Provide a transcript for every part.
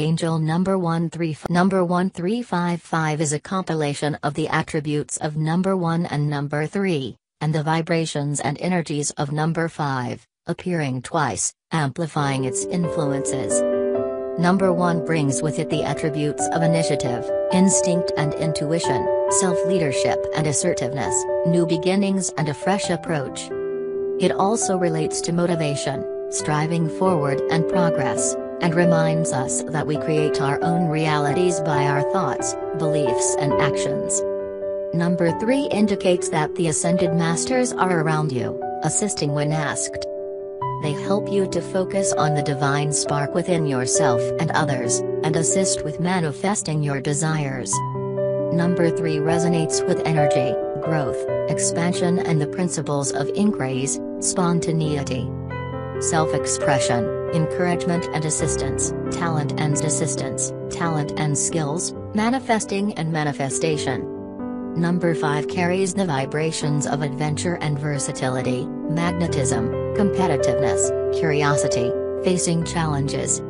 Angel number 13 number 1355 is a compilation of the attributes of number 1 and number 3 and the vibrations and energies of number 5, appearing twice, amplifying its influences. Number 1 brings with it the attributes of initiative, instinct and intuition, self-leadership and assertiveness, new beginnings and a fresh approach. It also relates to motivation, striving forward and progress and reminds us that we create our own realities by our thoughts, beliefs and actions. Number 3 indicates that the Ascended Masters are around you, assisting when asked. They help you to focus on the divine spark within yourself and others, and assist with manifesting your desires. Number 3 resonates with energy, growth, expansion and the principles of increase, spontaneity, self-expression, encouragement and assistance, talent and assistance, talent and skills, manifesting and manifestation. Number 5 carries the vibrations of adventure and versatility, magnetism, competitiveness, curiosity, facing challenges,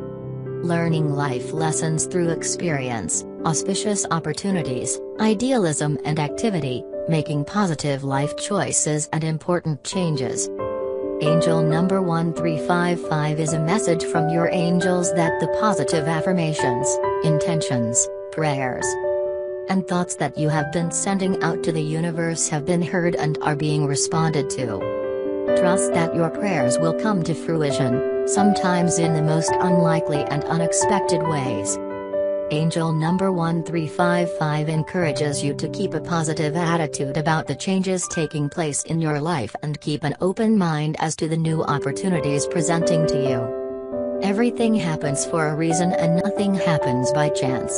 learning life lessons through experience, auspicious opportunities, idealism and activity, making positive life choices and important changes. Angel number 1355 is a message from your angels that the positive affirmations, intentions, prayers, and thoughts that you have been sending out to the universe have been heard and are being responded to. Trust that your prayers will come to fruition, sometimes in the most unlikely and unexpected ways. Angel number 1355 encourages you to keep a positive attitude about the changes taking place in your life and keep an open mind as to the new opportunities presenting to you. Everything happens for a reason and nothing happens by chance.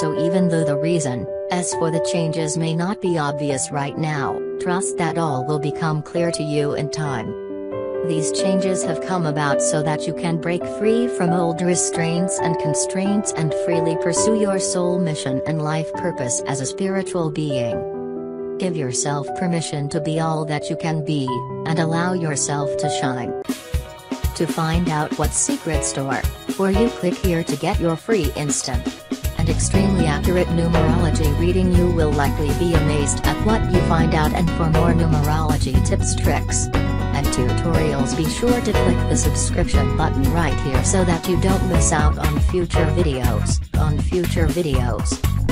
So even though the reason, as for the changes may not be obvious right now, trust that all will become clear to you in time. These changes have come about so that you can break free from old restraints and constraints and freely pursue your soul mission and life purpose as a spiritual being. Give yourself permission to be all that you can be, and allow yourself to shine. To find out what secret store, or you click here to get your free instant and extremely accurate numerology reading you will likely be amazed at what you find out and for more numerology tips tricks and tutorials be sure to click the subscription button right here so that you don't miss out on future videos, on future videos.